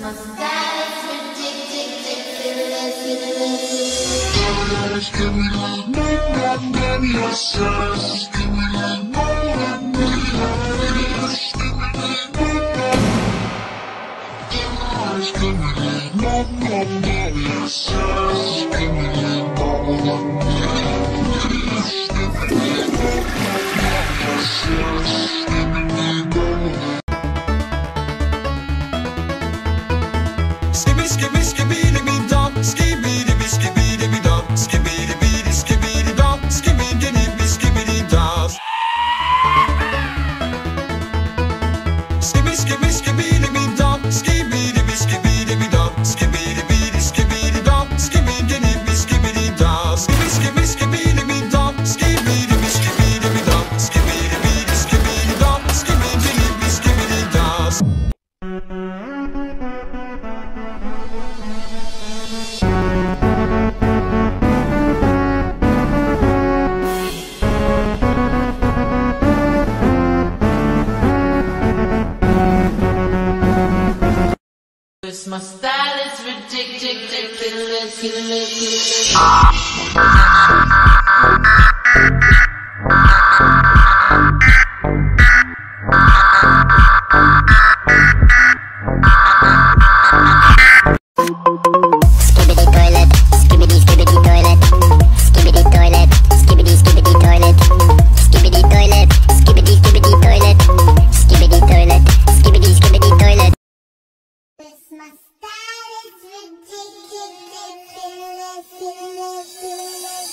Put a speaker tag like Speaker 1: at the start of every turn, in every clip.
Speaker 1: My style is ridiculous. More than many ourselves? Can more than many ourselves? Can more than many ourselves? Can more than many? skibidi skibidi My style is ridiculous. Skibidi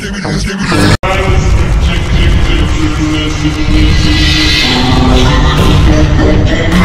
Speaker 2: Give it to me, give it to me.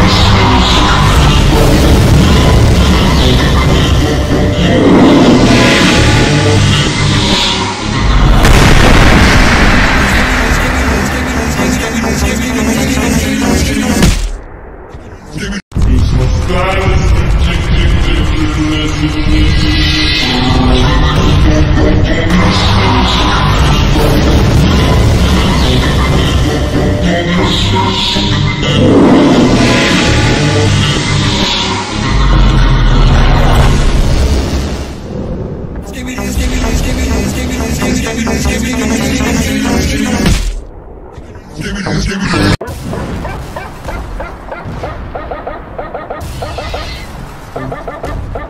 Speaker 2: Ah!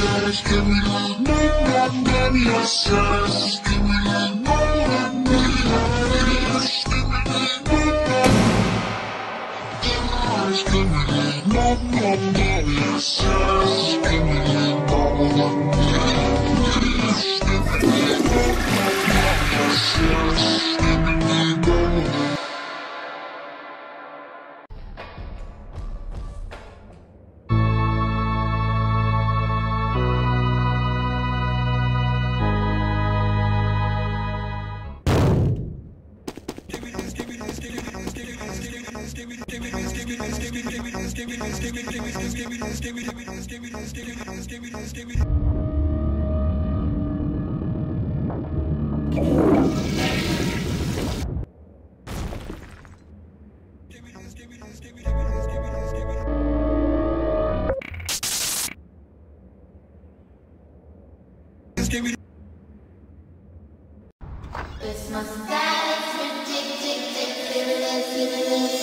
Speaker 1: says, give me love more than Maria says, give me love give me love more than Says, give me love give me love more than Maria says, give me love. Christmas that is ridiculous, ridiculous.